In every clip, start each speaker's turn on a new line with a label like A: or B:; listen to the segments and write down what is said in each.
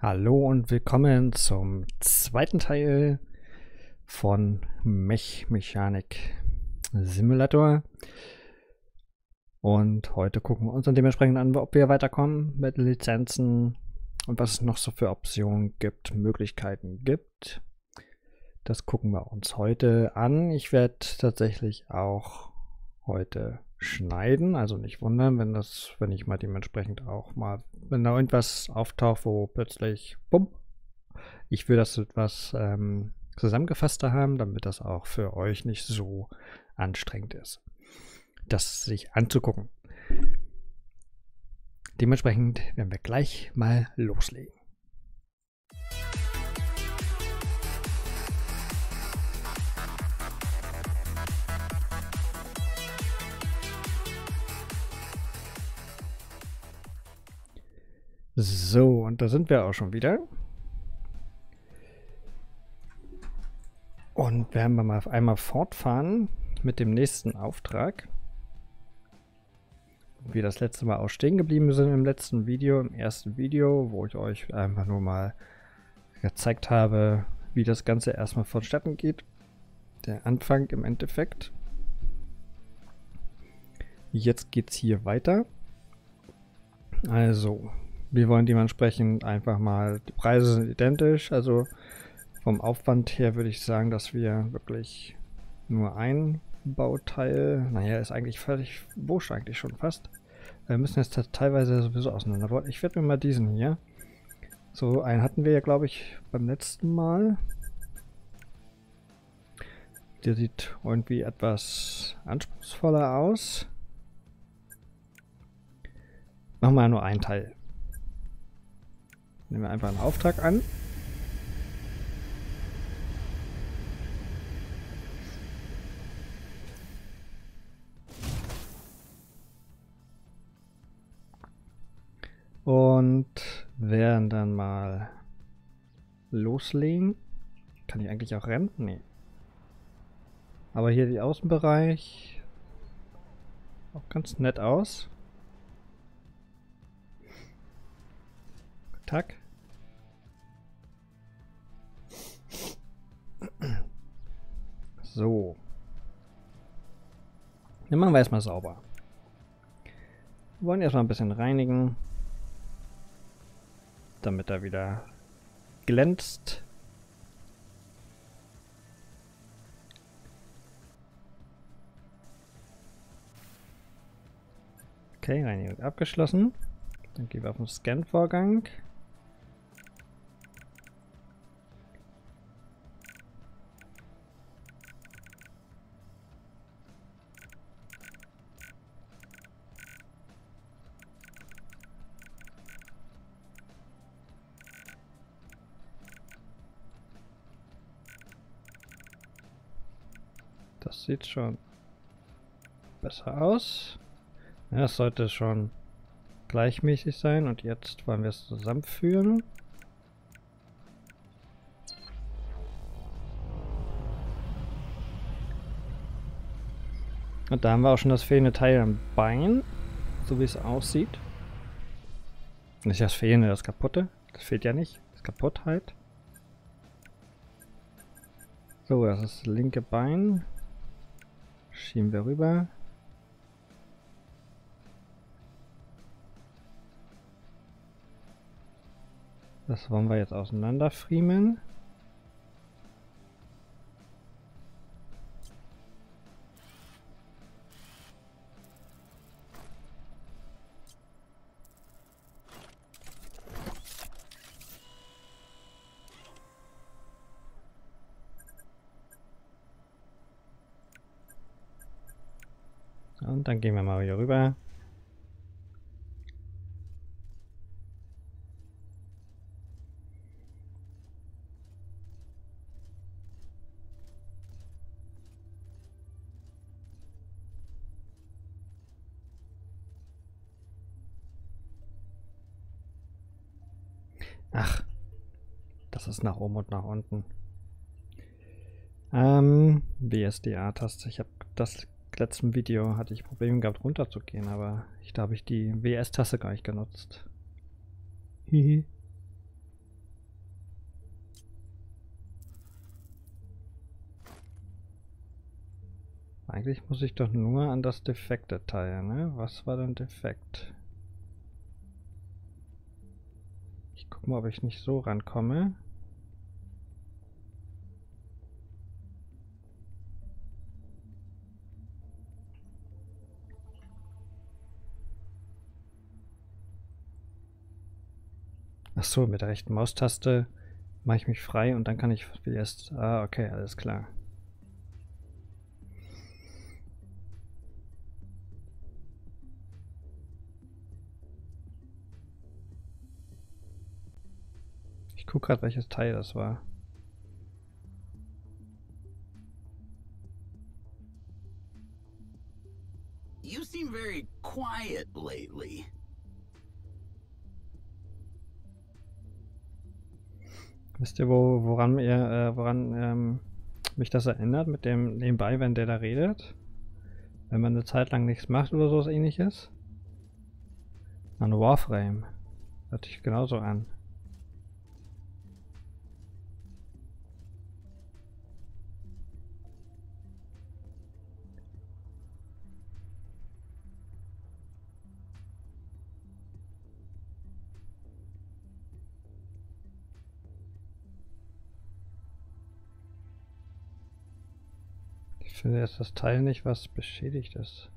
A: Hallo und willkommen zum zweiten Teil von Mech Mechanik Simulator. Und heute gucken wir uns dann dementsprechend an, ob wir weiterkommen mit Lizenzen und was es noch so für Optionen gibt, Möglichkeiten gibt. Das gucken wir uns heute an. Ich werde tatsächlich auch heute schneiden. Also nicht wundern, wenn das, wenn ich mal dementsprechend auch mal, wenn da irgendwas auftaucht, wo plötzlich, bumm, ich will das etwas ähm, zusammengefasster haben, damit das auch für euch nicht so anstrengend ist, das sich anzugucken. Dementsprechend werden wir gleich mal loslegen. So, und da sind wir auch schon wieder. Und werden wir mal einmal fortfahren mit dem nächsten Auftrag. Wie das letzte Mal auch stehen geblieben sind im letzten Video, im ersten Video, wo ich euch einfach nur mal gezeigt habe, wie das Ganze erstmal vonstatten geht. Der Anfang im Endeffekt. Jetzt geht es hier weiter. Also, wir wollen dementsprechend einfach mal, die Preise sind identisch, also vom Aufwand her würde ich sagen, dass wir wirklich nur ein Bauteil, naja, ist eigentlich völlig wurscht eigentlich schon fast. Wir müssen jetzt teilweise sowieso auseinanderbauen. Ich werde mir mal diesen hier, so einen hatten wir ja glaube ich beim letzten Mal. Der sieht irgendwie etwas anspruchsvoller aus. Machen wir nur ein Teil. Nehmen wir einfach einen Auftrag an. Und werden dann mal loslegen. Kann ich eigentlich auch rennen? Nee. Aber hier der Außenbereich auch ganz nett aus. Tag. So. Dann machen wir erstmal sauber. Wir wollen erstmal ein bisschen reinigen. Damit er wieder glänzt. Okay, Reinigung abgeschlossen. Dann gehen wir auf den Scan-Vorgang. Das sieht schon besser aus. Ja, es sollte schon gleichmäßig sein und jetzt wollen wir es zusammenführen. Und da haben wir auch schon das fehlende Teil am Bein, so wie es aussieht. Nicht das fehlende, das kaputte. Das fehlt ja nicht. Das kaputt halt. So, das ist das linke Bein. Schieben wir rüber. Das wollen wir jetzt auseinanderfriemeln. Und dann gehen wir mal hier rüber. Ach, das ist nach oben und nach unten. Ähm, WSDA-Taste. Ich habe das letzten Video hatte ich Probleme gehabt runterzugehen, aber ich, da habe ich die WS-Tasse gar nicht genutzt. Hihi. Eigentlich muss ich doch nur an das defekte Teil, ne? Was war denn defekt? Ich guck mal, ob ich nicht so rankomme. Ach so, mit der rechten Maustaste mache ich mich frei und dann kann ich erst... Ah, okay, alles klar. guck gerade, welches Teil das war. You seem very quiet lately. Wisst ihr, wo, woran, ihr, äh, woran ähm, mich das erinnert mit dem nebenbei, wenn der da redet? Wenn man eine Zeit lang nichts macht oder sowas ähnliches? An Warframe. Hört sich genauso an. Finde jetzt das Teil nicht, was beschädigt ist.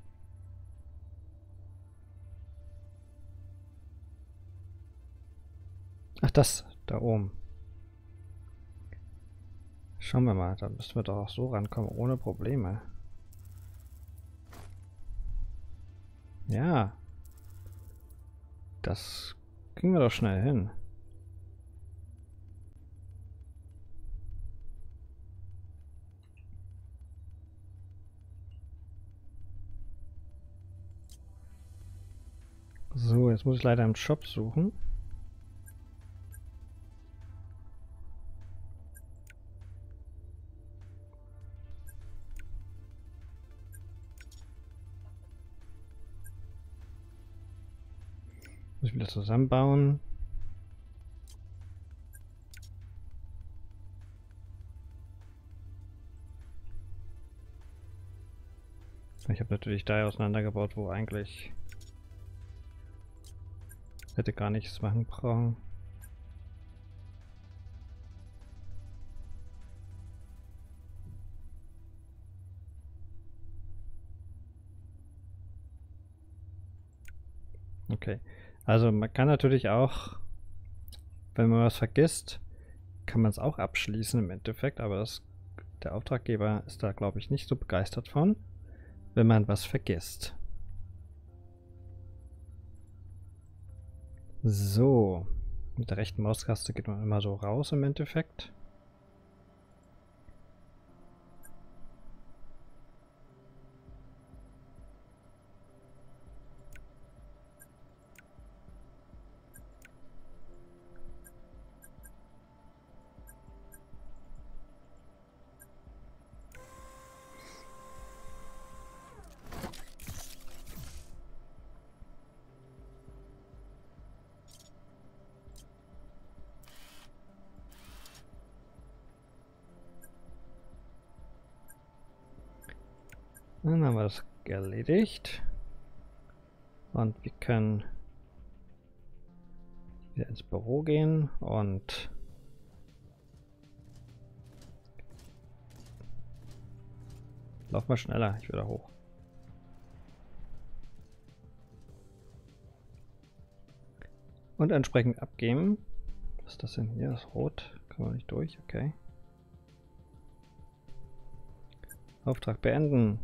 A: Ach, das da oben. Schauen wir mal, da müssen wir doch auch so rankommen, ohne Probleme. Ja. Das kriegen wir doch schnell hin. So, jetzt muss ich leider im Shop suchen. Muss ich wieder zusammenbauen. Ich habe natürlich da auseinandergebaut, wo eigentlich Hätte gar nichts machen brauchen. Okay, also man kann natürlich auch, wenn man was vergisst, kann man es auch abschließen im Endeffekt, aber das, der Auftraggeber ist da glaube ich nicht so begeistert von, wenn man was vergisst. So. Mit der rechten Maustaste geht man immer so raus im Endeffekt. Dann haben wir das erledigt. Und wir können wieder ins Büro gehen und Lauf mal schneller, ich will da hoch. Und entsprechend abgeben. Was ist das denn hier? Das ist rot. Kann man nicht durch, okay. Auftrag beenden.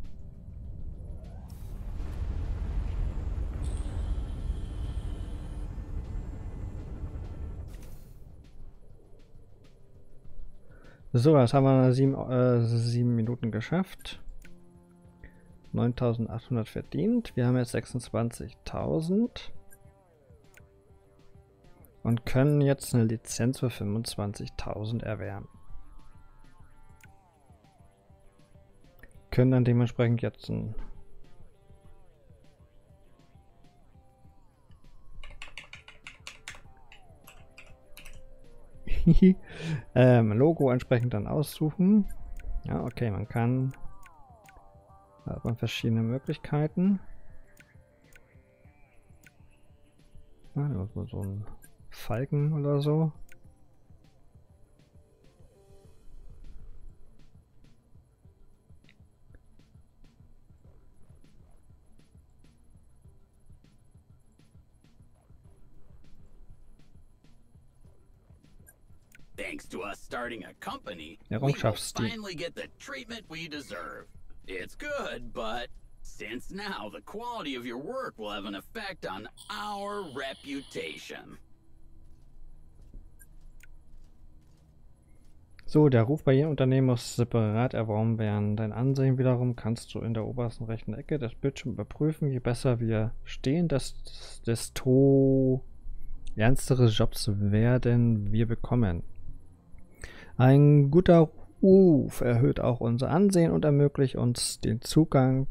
A: So, das haben wir sieben, äh, sieben Minuten geschafft. 9800 verdient. Wir haben jetzt 26.000. Und können jetzt eine Lizenz für 25.000 erwerben. Können dann dementsprechend jetzt ein ähm, Logo entsprechend dann aussuchen. Ja, okay, man kann Da hat man verschiedene Möglichkeiten. Da muss so ein Falken oder so.
B: Starting a company, we finally get the treatment we deserve. It's good, but since now the quality of your work will have an effect on our reputation.
A: So, der Ruf bei jedem Unternehmen muss separat erworben werden. Dein Ansehen wiederum kannst du in der obersten rechten Ecke des Bildschirms überprüfen. Je besser wir stehen, des- desto ernstere Jobs werden wir bekommen. Ein guter Ruf erhöht auch unser Ansehen und ermöglicht uns den Zugang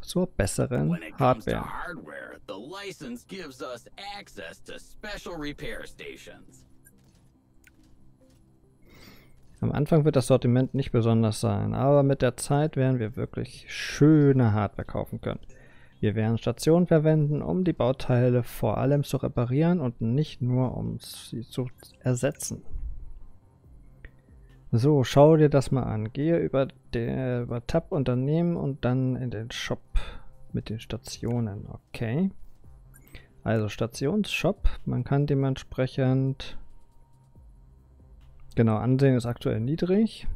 A: zur besseren Hardware.
B: hardware.
A: Am Anfang wird das Sortiment nicht besonders sein, aber mit der Zeit werden wir wirklich schöne Hardware kaufen können. Wir werden Stationen verwenden, um die Bauteile vor allem zu reparieren und nicht nur um sie zu ersetzen. So, schau dir das mal an. Gehe über, der, über Tab Unternehmen und dann in den Shop mit den Stationen. Okay. Also Stationsshop. Man kann dementsprechend Genau, Ansehen ist aktuell niedrig.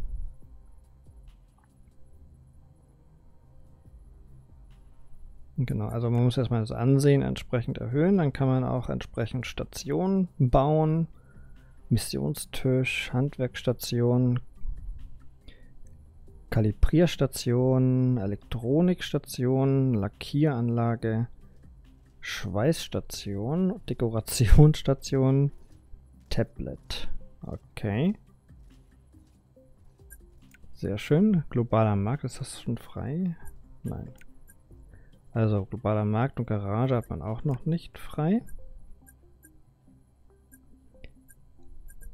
A: Genau, also man muss erstmal das Ansehen entsprechend erhöhen, dann kann man auch entsprechend Stationen bauen. Missionstisch, Handwerkstation, Kalibrierstation, Elektronikstation, Lackieranlage, Schweißstation, Dekorationsstation, Tablet. Okay. Sehr schön. Globaler Markt, ist das schon frei? Nein. Also globaler Markt und Garage hat man auch noch nicht frei.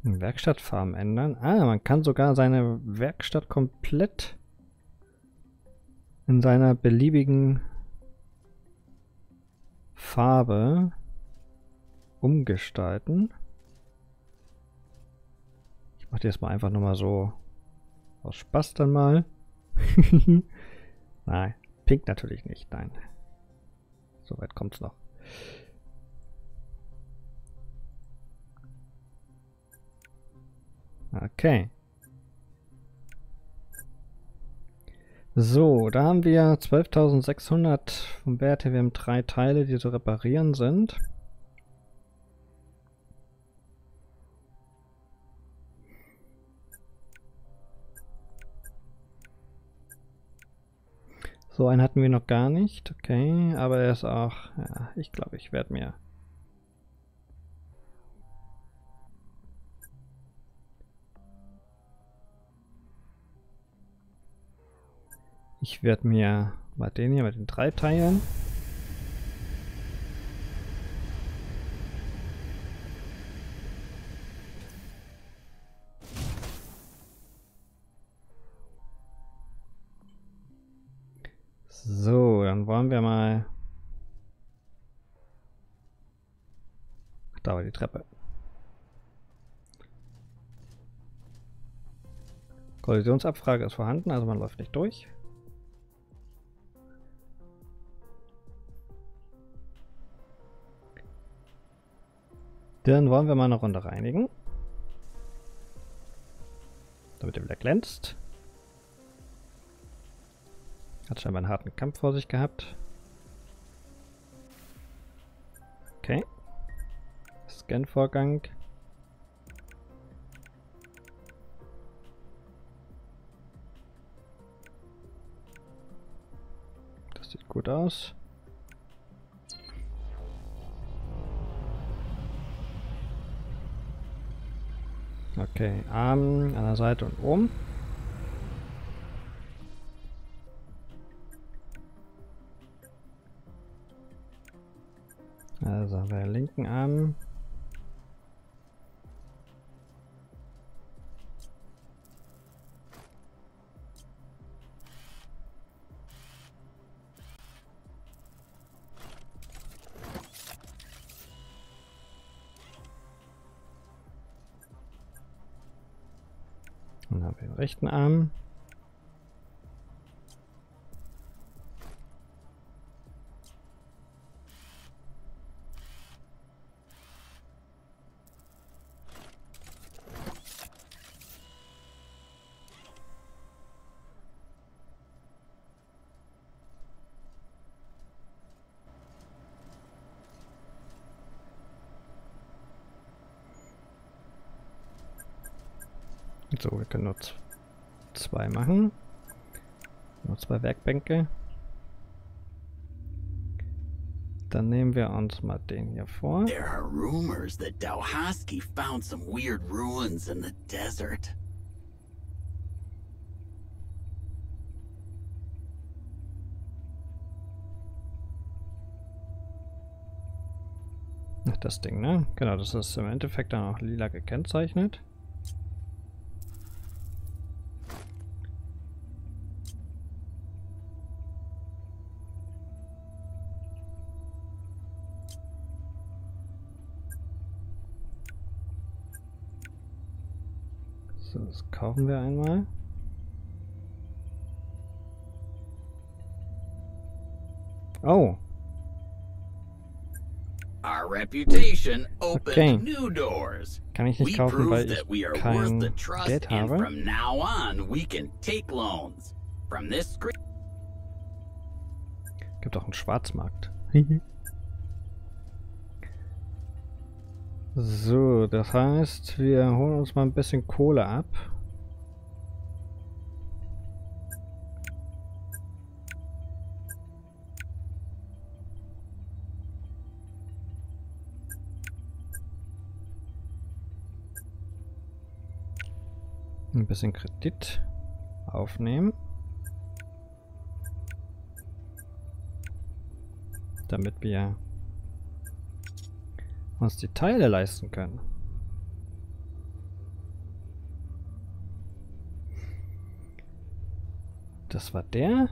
A: Werkstattfarben ändern. Ah, man kann sogar seine Werkstatt komplett in seiner beliebigen Farbe umgestalten. Ich mach die jetzt mal einfach nur mal so aus Spaß dann mal. nein, pink natürlich nicht, nein. So weit kommt's noch. Okay. So, da haben wir 12.600 vom Wert her. Wir haben drei Teile, die zu reparieren sind. So einen hatten wir noch gar nicht, okay, aber er ist auch, ja, ich glaube, ich werde mir Ich werde mir mal den hier mit den drei Teilen So, dann wollen wir mal. Da war die Treppe. Kollisionsabfrage ist vorhanden, also man läuft nicht durch. Dann wollen wir mal eine Runde reinigen. Damit er wieder glänzt. Hat scheinbar einen harten Kampf vor sich gehabt. Okay. Scan-Vorgang. Das sieht gut aus. Okay, Arm an der Seite und oben. Also haben wir den linken Arm. Rechten Arm. So, können nur zwei machen. Nur zwei Werkbänke. Dann nehmen wir uns mal den hier vor.
B: There are rumors that Dowhaski found some weird ruins in the desert.
A: Ach, das Ding, ne? Genau, das ist im Endeffekt dann auch lila gekennzeichnet. So, das kaufen wir einmal. Oh,
B: Our reputation opened
A: Okay.
B: new doors.
A: kann ich nicht kaufen, weil ich kein Geld habe.
B: from now on, we can take loans. From this screen.
A: Gibt auch einen Schwarzmarkt. so, das heißt, wir holen uns mal ein bisschen Kohle ab. Ein bisschen Kredit aufnehmen. damit wir uns die Teile leisten können. Das war der.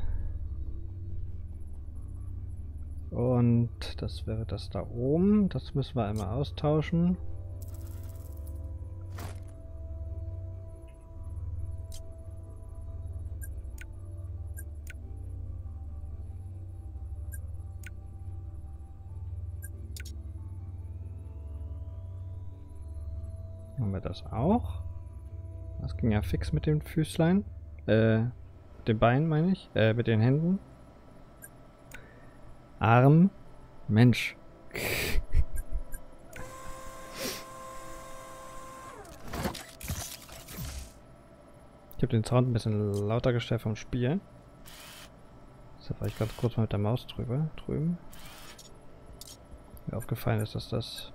A: Und das wäre das da oben. Das müssen wir einmal austauschen. Das auch? Das ging ja fix mit den Füßlein. Äh, den Beinen meine ich. Äh, mit den Händen. Arm. Mensch. Ich habe den Sound ein bisschen lauter gestellt vom Spiel. Deshalb war ich ganz kurz mal mit der Maus drüber, drüben. Mir aufgefallen ist, dass das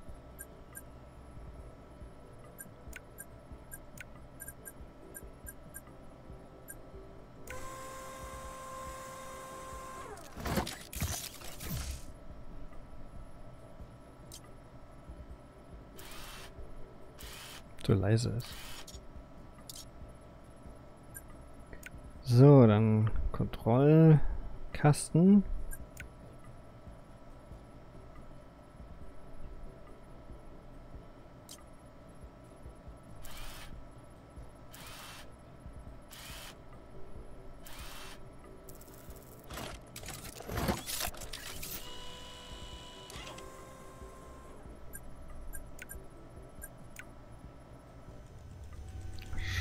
A: so leise ist. So, dann Kontrollkasten.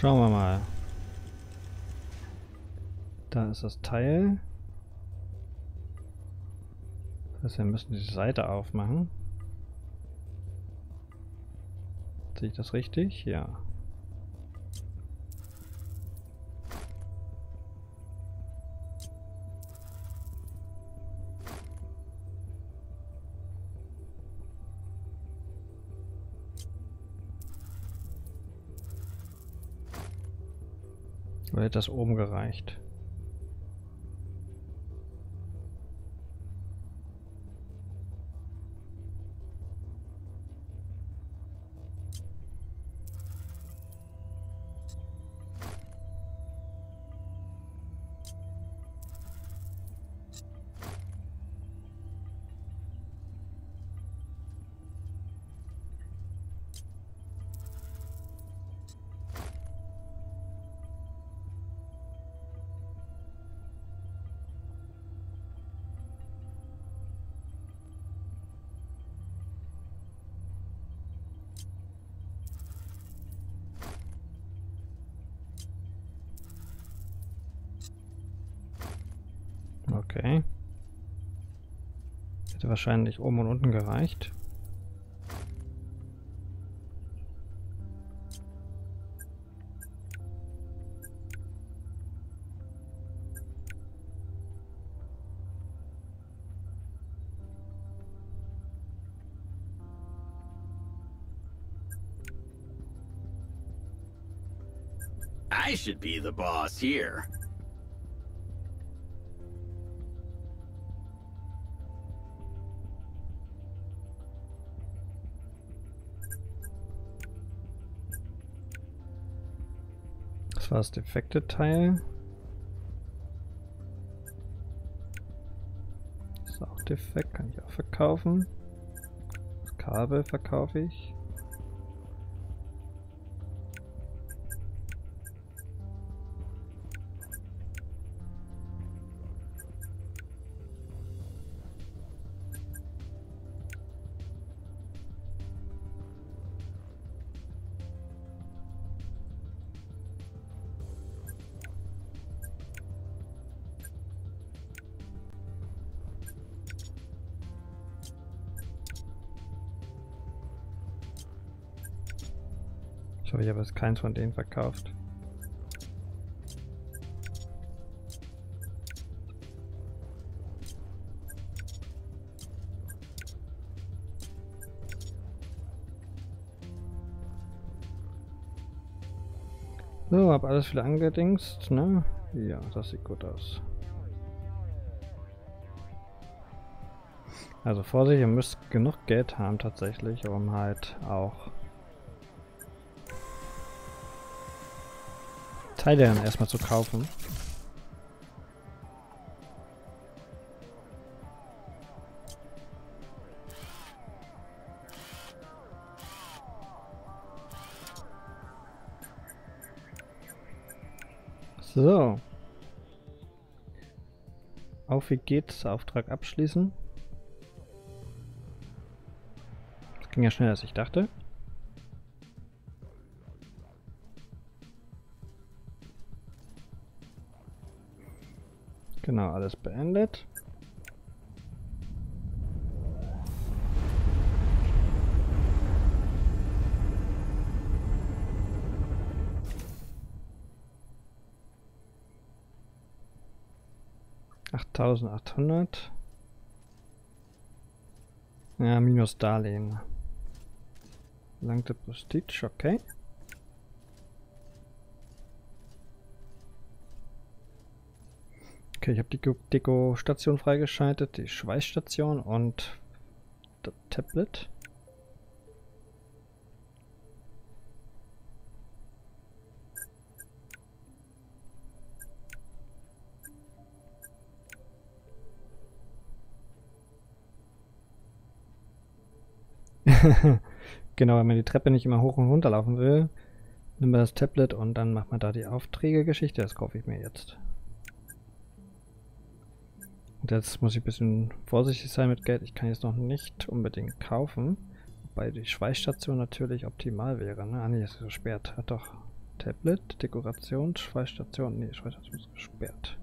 A: Schauen wir mal. Da ist das Teil. Das heißt, wir müssen die Seite aufmachen. Sehe ich das richtig? Ja. Oder hätte das oben gereicht? Okay. Hätte wahrscheinlich oben und unten gereicht.
B: I should be the boss here.
A: Das war das defekte Teil. Ist auch defekt, kann ich auch verkaufen. Das Kabel verkaufe ich. Ich habe jetzt keins von denen verkauft. So, hab alles wieder angedingst, ne? Ja, das sieht gut aus. Also Vorsicht, ihr müsst genug Geld haben tatsächlich, um halt auch Teile dann erstmal zu kaufen. So. Auf wie geht's? Auftrag abschließen. Das ging ja schneller als ich dachte. Genau, alles beendet. Achttausendachthundert. Ja, minus Darlehen. Langte Prestige, okay. Okay, ich habe die Deko-Station freigeschaltet, die Schweißstation und das Tablet. genau, wenn man die Treppe nicht immer hoch und runter laufen will, nimmt man das Tablet und dann macht man da die Aufträge-Geschichte. Das kaufe ich mir jetzt. Jetzt muss ich ein bisschen vorsichtig sein mit Geld. Ich kann jetzt noch nicht unbedingt kaufen. Wobei die Schweißstation natürlich optimal wäre. Ne? Ah ne, ist gesperrt. Hat doch Tablet, Dekoration, Schweißstation. Ne, Schweißstation ist gesperrt.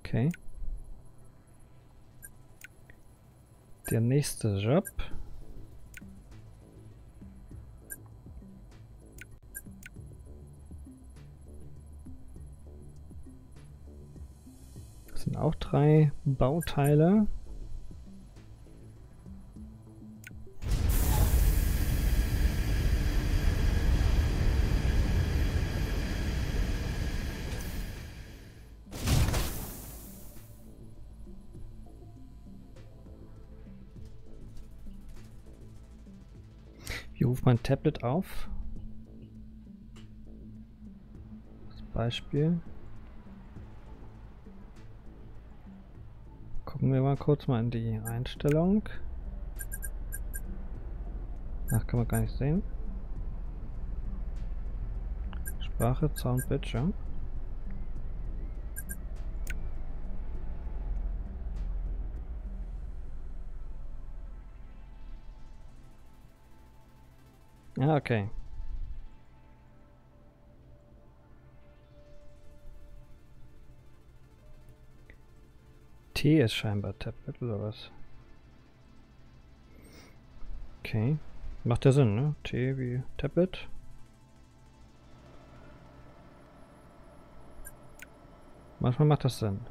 A: Okay. Der nächste Job. Sind auch drei Bauteile. Wie ruft mein Tablet auf? Beispiel. Gucken wir mal kurz mal in die Einstellung. Ach, kann man gar nicht sehen. Sprache, Sound, Bildschirm. Ja, okay. T ist scheinbar Tablet oder was? Okay. Macht ja Sinn, ne? T wie Tablet. Manchmal macht das Sinn.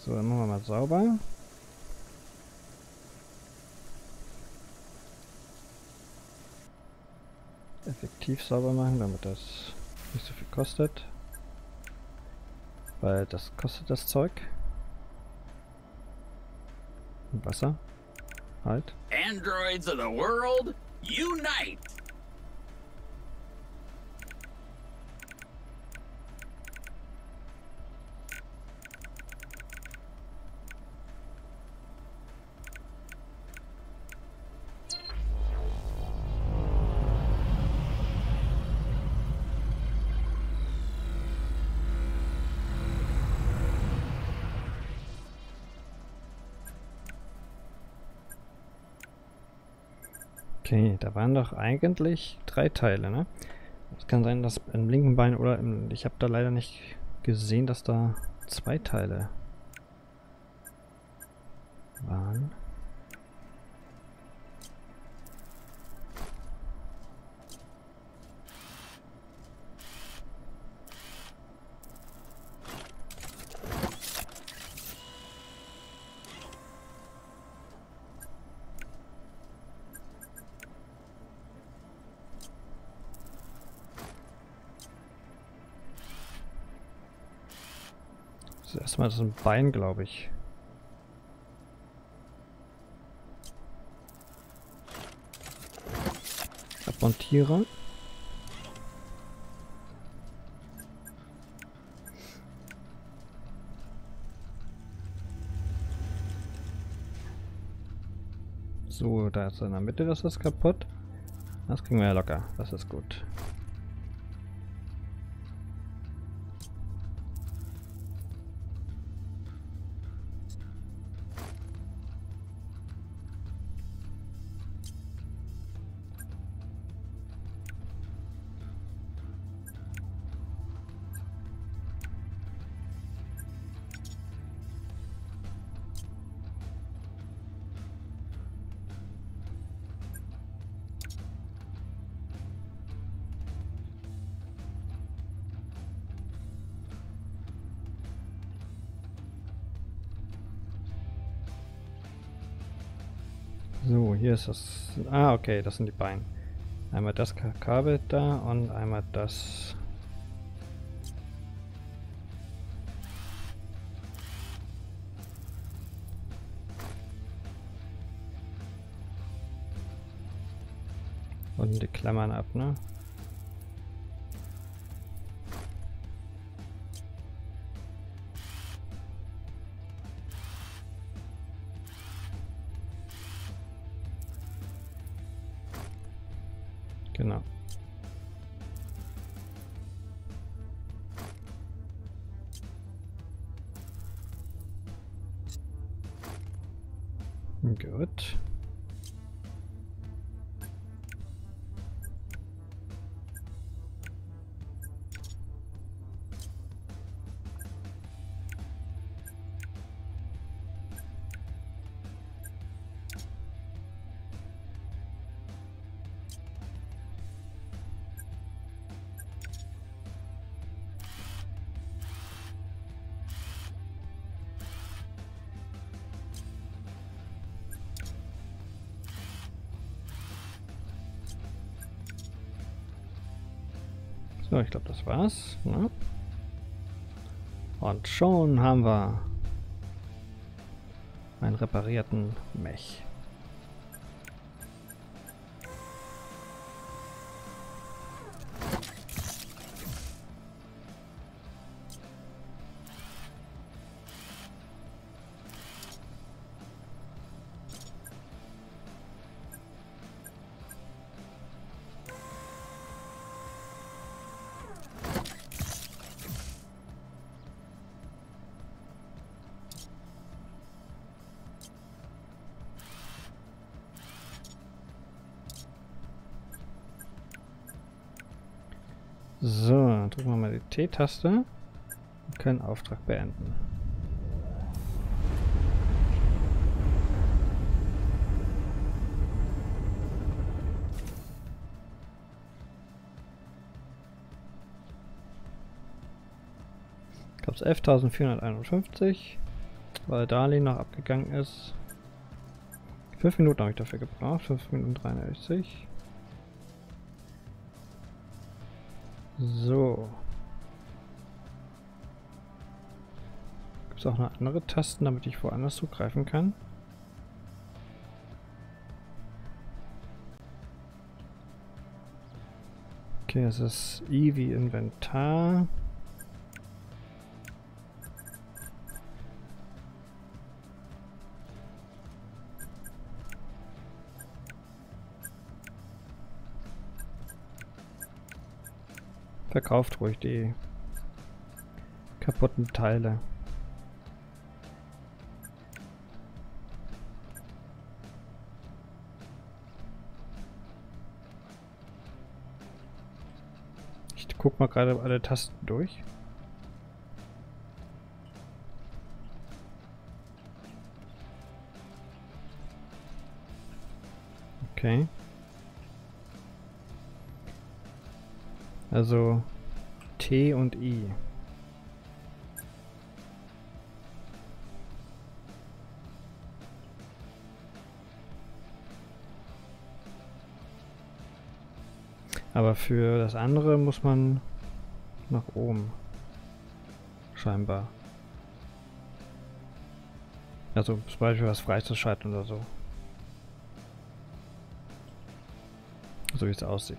A: So, dann machen wir mal sauber. Effektiv sauber machen, damit das nicht so viel kostet. Weil das kostet das Zeug. Wasser. Halt.
B: Androids of the world, unite!
A: Okay, da waren doch eigentlich drei Teile, ne? Es kann sein, dass im linken Bein oder im, ich habe da leider nicht gesehen, dass da zwei Teile waren. Das erste Das ist ein Bein, glaube ich. Abmontiere. So, da ist in der Mitte, das ist kaputt. Das kriegen wir ja locker. Das ist gut. Hier ist das. Ah, okay, das sind die Beine. Einmal das Ka- Kabel da und einmal das. Und die Klammern ab, ne? So, ich glaube, das war's. Ne? Und schon haben wir einen reparierten Mech. T-Taste und können Auftrag beenden. gab es 11.451, weil Darlene noch abgegangen ist. 5 Minuten habe ich dafür gebraucht, ne? 5 Minuten 93. So. Es auch noch andere Tasten, damit ich woanders zugreifen kann? Okay, es ist I wie Inventar. Verkauft ruhig die kaputten Teile. Guck mal gerade alle Tasten durch. Okay. Also T und I. Aber für das andere muss man nach oben. Scheinbar. Also zum Beispiel was freizuschalten oder so. So wie es aussieht.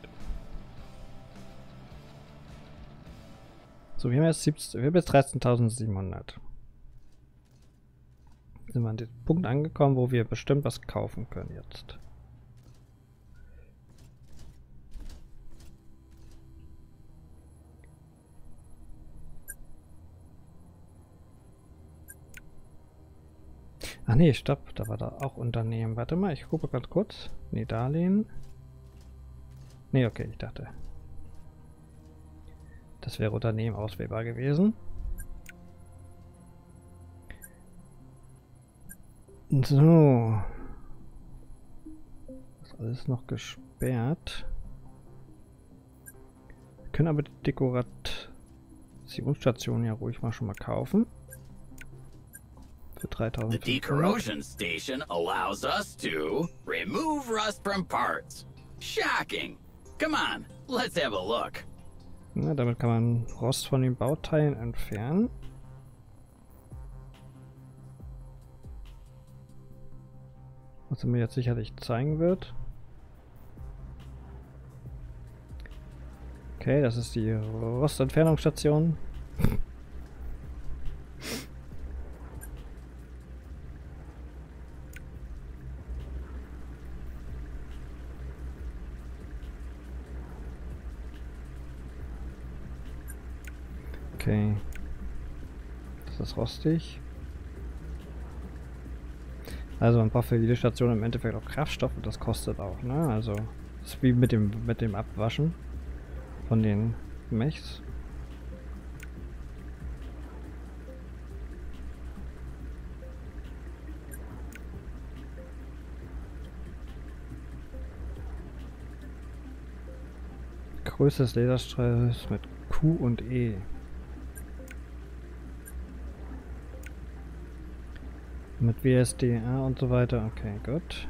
A: So, wir haben jetzt, jetzt 13.700. Sind wir an den Punkt angekommen, wo wir bestimmt was kaufen können jetzt. Ach nee, stopp, da war da auch Unternehmen. Warte mal, ich gucke ganz kurz. Nee, Darlehen. Nee, okay, ich dachte. Das wäre Unternehmen auswählbar gewesen. So. ist alles noch gesperrt. Wir können aber die Dekorationsstation ja ruhig mal schon mal kaufen. Für 3000.
B: The decorrosion station allows us to remove rust from parts. Shocking. Come on, let's have a look.
A: Na, damit kann man Rost von den Bauteilen entfernen. Was er mir jetzt sicherlich zeigen wird. Okay, das ist die Rostentfernungsstation. Okay. Das ist rostig. Also man braucht für jede Station im Endeffekt auch Kraftstoff und das kostet auch, ne? Also das ist wie mit dem mit dem Abwaschen von den Mechs. Größe des mit Q und E. Mit WSDA und so weiter. Okay, gut.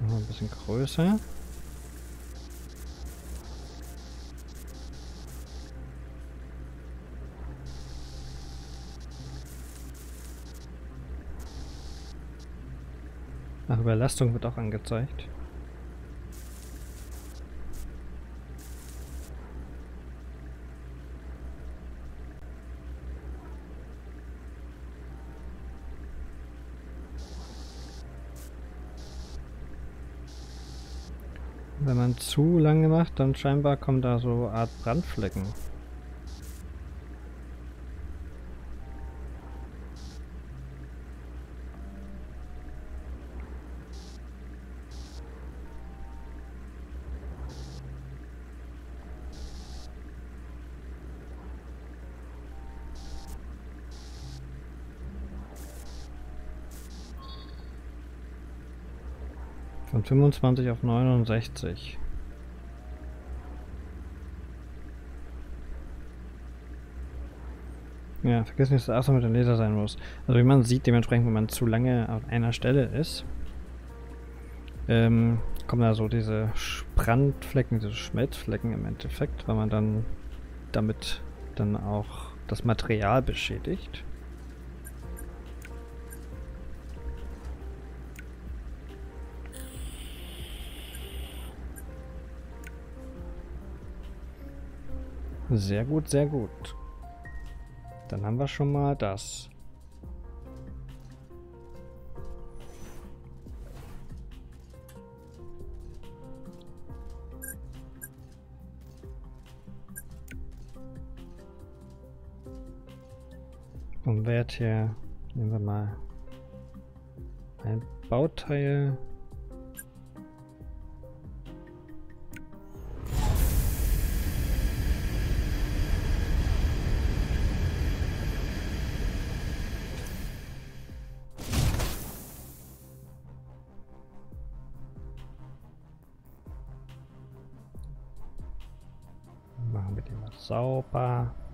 A: Noch ein bisschen größer. Ach, Überlastung wird auch angezeigt. zu lang gemacht, dann scheinbar kommen da so Art Brandflecken. Von 25 auf 69. Ja, vergiss nicht, dass das mit dem Laser sein muss. Also wie man sieht, dementsprechend, wenn man zu lange auf einer Stelle ist, ähm, kommen da so diese Brandflecken, diese Schmelzflecken im Endeffekt, weil man dann damit dann auch das Material beschädigt. Sehr gut, sehr gut. Dann haben wir schon mal das. Vom Wert her nehmen wir mal ein Bauteil. Wir den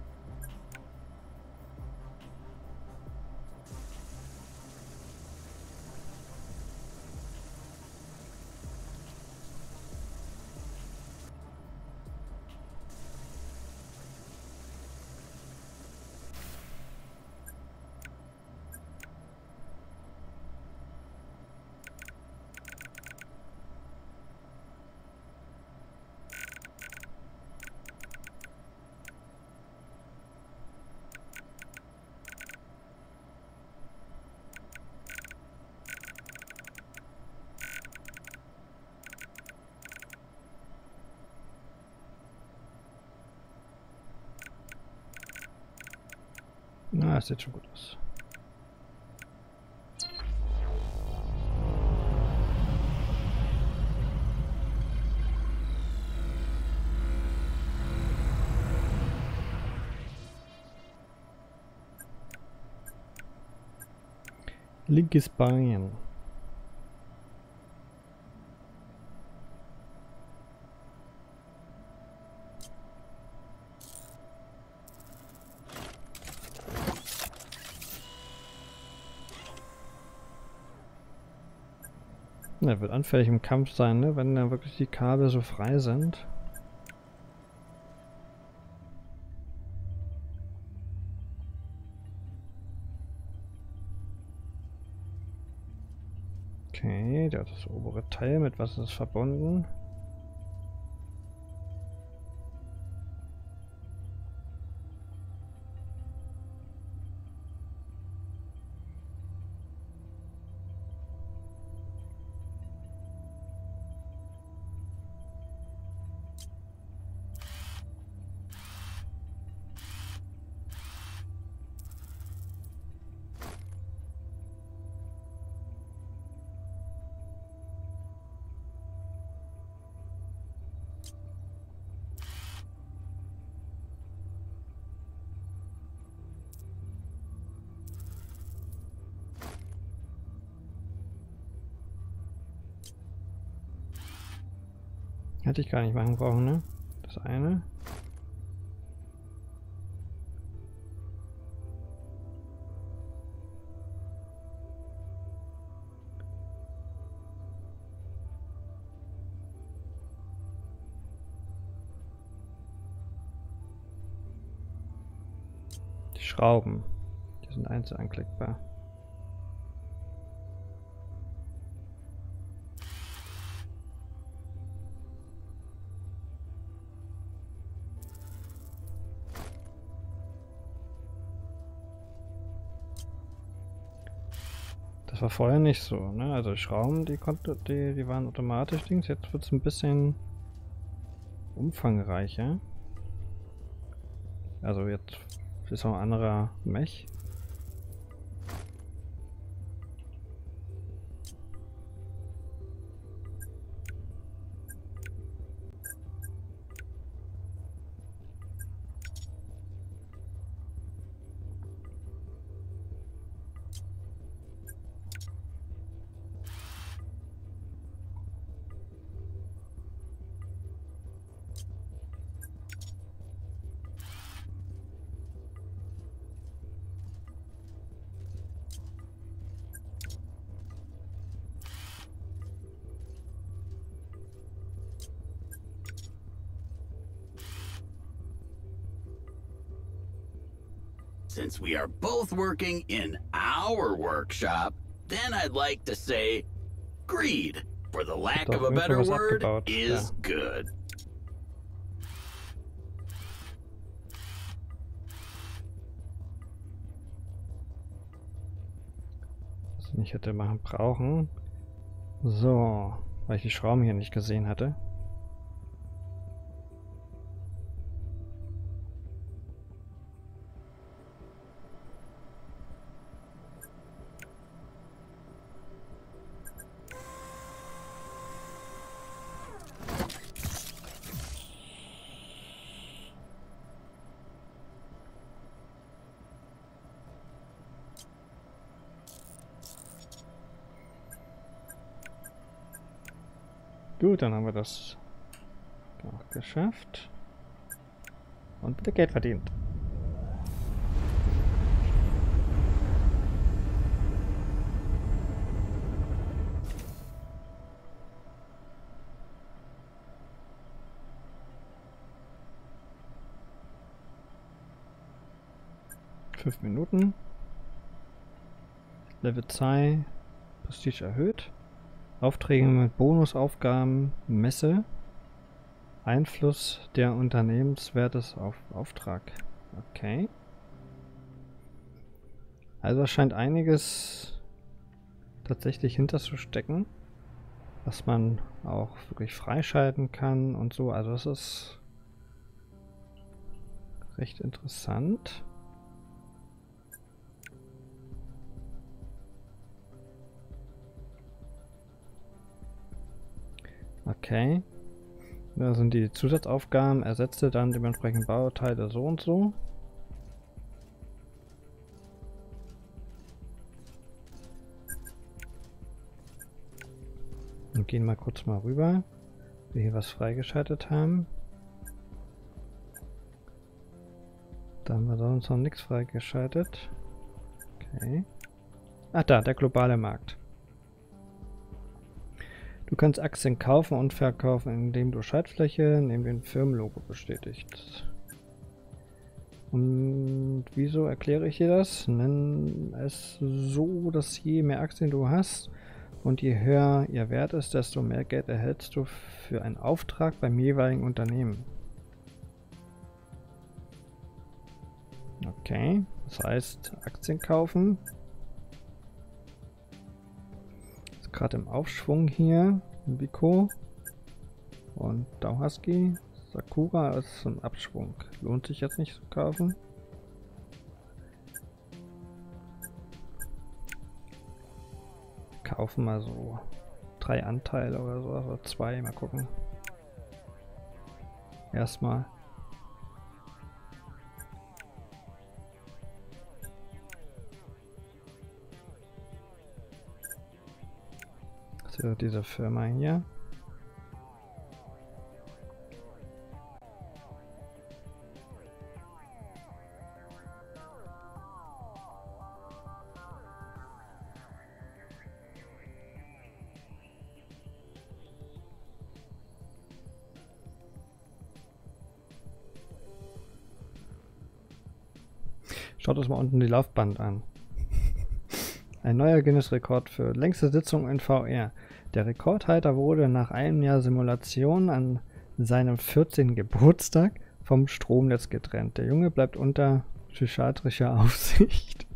A: mal sauber. Na, das sieht schon Er wird anfällig im Kampf sein, ne? wenn da wirklich die Kabel so frei sind. Okay, der hat das obere Teil. Mit was ist es verbunden? Hätte ich gar nicht machen brauchen, ne? Das eine. Die Schrauben. Die sind einzeln anklickbar. War vorher nicht so, ne? Also Schrauben, die konnte, die, die waren automatisch Dings. Jetzt wird es ein bisschen umfangreicher. Also jetzt ist auch ein anderer Mech.
B: Since we are both working in our workshop, then I'd like to say greed, for the lack of a better word, is
A: ja.
B: good.
A: Was ich hätte machen brauchen. So, weil ich die Schrauben hier nicht gesehen hatte. Gut, dann haben wir das auch geschafft. Und bitte Geld verdient. Fünf Minuten. Level 2. Prestige erhöht. Aufträge mit Bonusaufgaben, Messe, Einfluss der Unternehmenswertes auf Auftrag. Okay. Also scheint einiges tatsächlich hinterzustecken, was man auch wirklich freischalten kann und so. Also das ist recht interessant. Okay. Da sind die Zusatzaufgaben. Ersetze dann dementsprechend Bauteile so und so. Und gehen mal kurz mal rüber. Wir hier was freigeschaltet haben. Da haben wir sonst noch nichts freigeschaltet. Okay. Ach da, der globale Markt. Du kannst Aktien kaufen und verkaufen, indem du Schaltfläche neben dem Firmenlogo bestätigst. Und wieso erkläre ich dir das? Nenn es so, dass je mehr Aktien du hast und je höher ihr Wert ist, desto mehr Geld erhältst du für einen Auftrag beim jeweiligen Unternehmen. Okay, das heißt Aktien kaufen gerade im Aufschwung hier. Biko und Dauhaski. Sakura ist im Abschwung. Lohnt sich jetzt nicht zu kaufen. Kaufen mal so drei Anteile oder so, oder zwei, mal gucken. Erstmal. So, diese Firma hier. Schaut uns mal unten die Laufband an. Ein neuer Guinness-Rekord für längste Sitzung in VR. Der Rekordhalter wurde nach einem Jahr Simulation an seinem 14. Geburtstag vom Stromnetz getrennt. Der Junge bleibt unter psychiatrischer Aufsicht.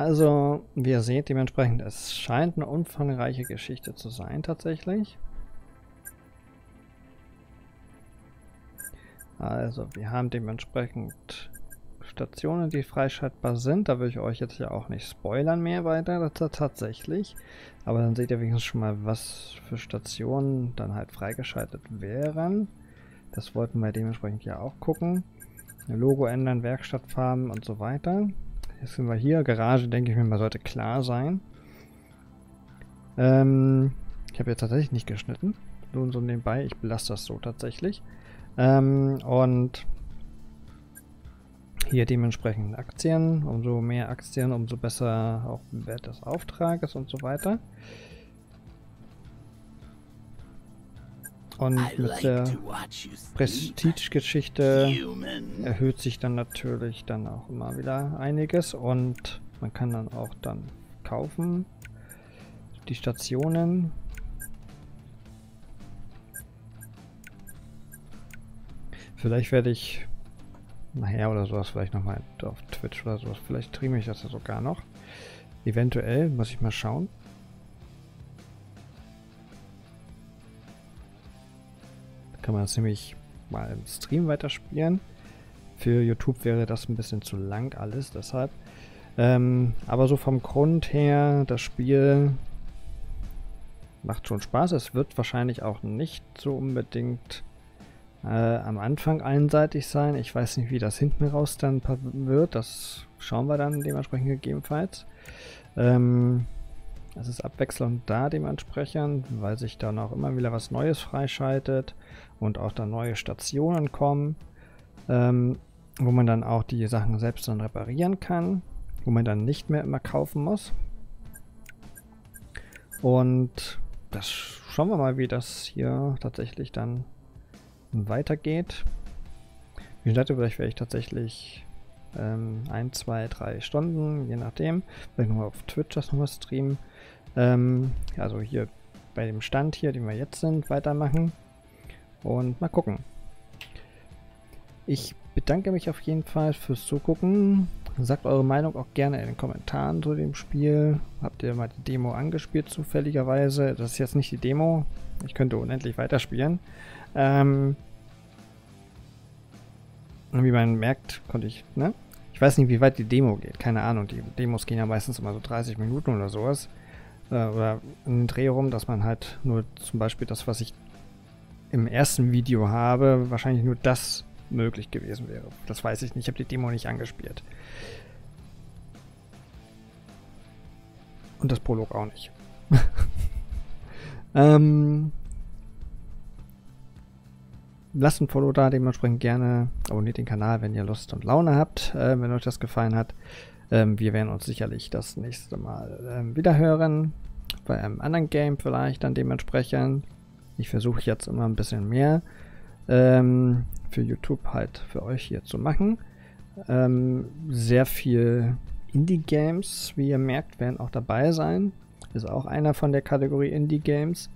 A: Also, wie ihr seht, dementsprechend, es scheint eine umfangreiche Geschichte zu sein, tatsächlich. Also, wir haben dementsprechend Stationen, die freischaltbar sind. Da will ich euch jetzt ja auch nicht spoilern mehr weiter, tatsächlich. Aber dann seht ihr wenigstens schon mal, was für Stationen dann halt freigeschaltet wären. Das wollten wir dementsprechend ja auch gucken. Logo ändern, Werkstattfarben und so weiter. Jetzt sind wir hier. Garage, denke ich mir mal, sollte klar sein. Ähm, ich habe jetzt tatsächlich nicht geschnitten. Nur so nebenbei. Ich belasse das so tatsächlich. Ähm, und hier dementsprechend Aktien. Umso mehr Aktien, umso besser auch Wert des Auftrages und so weiter. Und mit der Prestige-Geschichte erhöht sich dann natürlich dann auch immer wieder einiges und man kann dann auch dann kaufen. Die Stationen. Vielleicht werde ich nachher oder sowas vielleicht nochmal auf Twitch oder sowas. Vielleicht streame ich das ja sogar noch. Eventuell, muss ich mal schauen. Kann man das nämlich mal im Stream weiterspielen. Für YouTube wäre das ein bisschen zu lang alles, deshalb. Ähm, aber so vom Grund her, das Spiel macht schon Spaß. Es wird wahrscheinlich auch nicht so unbedingt äh, am Anfang einseitig sein. Ich weiß nicht, wie das hinten raus dann wird. Das schauen wir dann dementsprechend gegebenenfalls. Ähm, es ist abwechselnd da dementsprechend, weil sich dann auch immer wieder was Neues freischaltet und auch dann neue Stationen kommen, ähm, wo man dann auch die Sachen selbst dann reparieren kann, wo man dann nicht mehr immer kaufen muss. Und das schauen wir mal, wie das hier tatsächlich dann weitergeht. Wie gesagt, vielleicht werde ich tatsächlich ähm, ein, zwei, drei Stunden, je nachdem, vielleicht nochmal auf Twitch das nochmal streamen. Ähm, also hier bei dem Stand hier, den wir jetzt sind, weitermachen. Und mal gucken. Ich bedanke mich auf jeden Fall fürs Zugucken. Sagt eure Meinung auch gerne in den Kommentaren zu dem Spiel. Habt ihr mal die Demo angespielt zufälligerweise? Das ist jetzt nicht die Demo. Ich könnte unendlich weiterspielen. Ähm, wie man merkt, konnte ich, ne? Ich weiß nicht, wie weit die Demo geht. Keine Ahnung. Die Demos gehen ja meistens immer so 30 Minuten oder sowas. Äh, oder in den Dreh rum, dass man halt nur zum Beispiel das, was ich im ersten Video habe, wahrscheinlich nur das möglich gewesen wäre. Das weiß ich nicht. Ich habe die Demo nicht angespielt. Und das Prolog auch nicht. ähm, lasst ein Follow da, dementsprechend gerne abonniert den Kanal, wenn ihr Lust und Laune habt, äh, wenn euch das gefallen hat. Ähm, wir werden uns sicherlich das nächste Mal ähm, wieder hören. Bei einem anderen Game vielleicht dann dementsprechend. Ich versuche jetzt immer ein bisschen mehr ähm, für YouTube halt für euch hier zu machen. Ähm, sehr viel Indie-Games, wie ihr merkt, werden auch dabei sein. Ist auch einer von der Kategorie Indie-Games.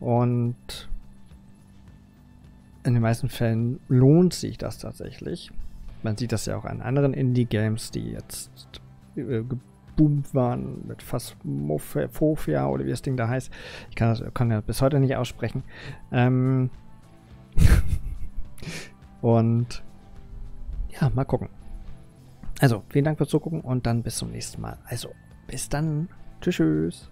A: Und in den meisten Fällen lohnt sich das tatsächlich. Man sieht das ja auch an anderen Indie-Games, die jetzt äh, geboomt waren mit Phasmophobia oder wie das Ding da heißt. Ich kann das kann ja bis heute nicht aussprechen. Ähm und ja, mal gucken. Also, vielen Dank fürs Zugucken und dann bis zum nächsten Mal. Also, bis dann. Tschüss. tschüss.